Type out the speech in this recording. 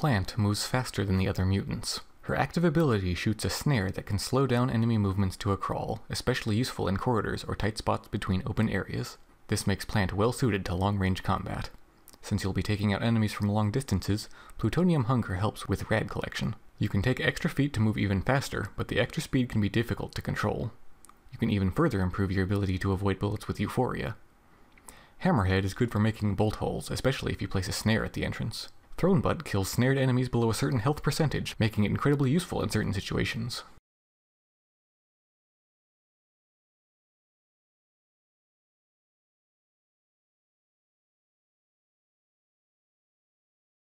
Plant moves faster than the other mutants. Her active ability shoots a snare that can slow down enemy movements to a crawl, especially useful in corridors or tight spots between open areas. This makes Plant well suited to long range combat. Since you'll be taking out enemies from long distances, Plutonium Hunger helps with rad collection. You can take extra feet to move even faster, but the extra speed can be difficult to control. You can even further improve your ability to avoid bullets with Euphoria. Hammerhead is good for making bolt holes, especially if you place a snare at the entrance. Throne Butt kills snared enemies below a certain health percentage, making it incredibly useful in certain situations.